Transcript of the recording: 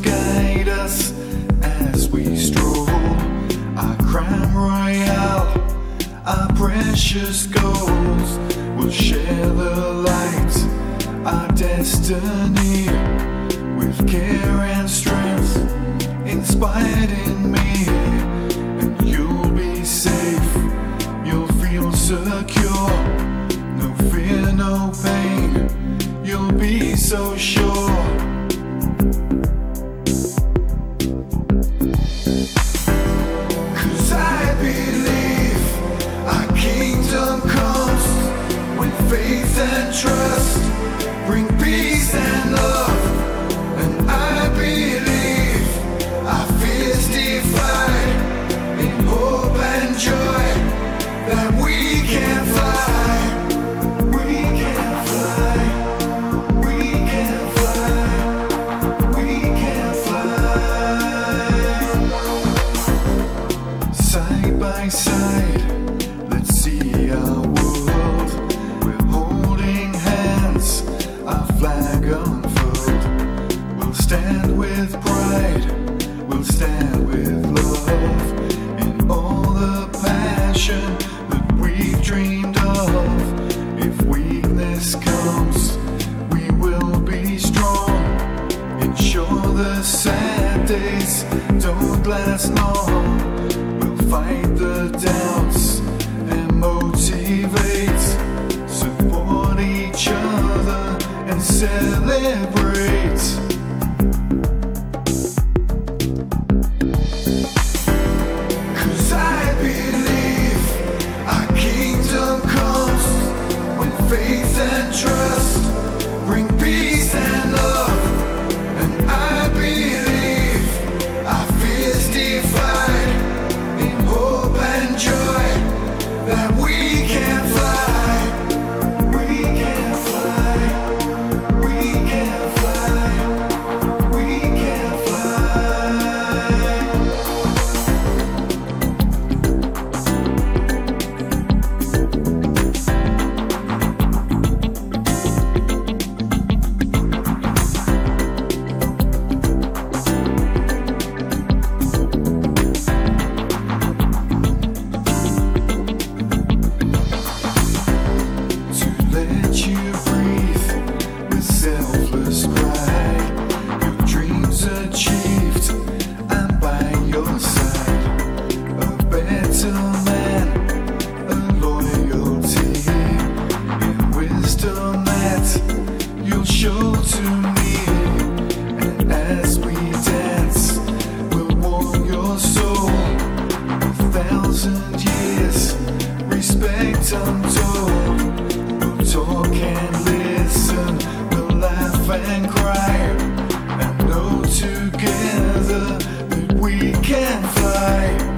guide us as we stroll. Our crime royale, our precious goals will share the light, our destiny with care and strength inspired in me. And you'll be safe, you'll feel secure. No fear, no pain, you'll be so sure. Sad days don't last long. We'll fight the doubts and motivate. Support each other and celebrate. Show to me. And as we dance, we'll warm your soul a thousand years, respect untold. We'll talk and listen, we'll laugh and cry, and know together that we can fly.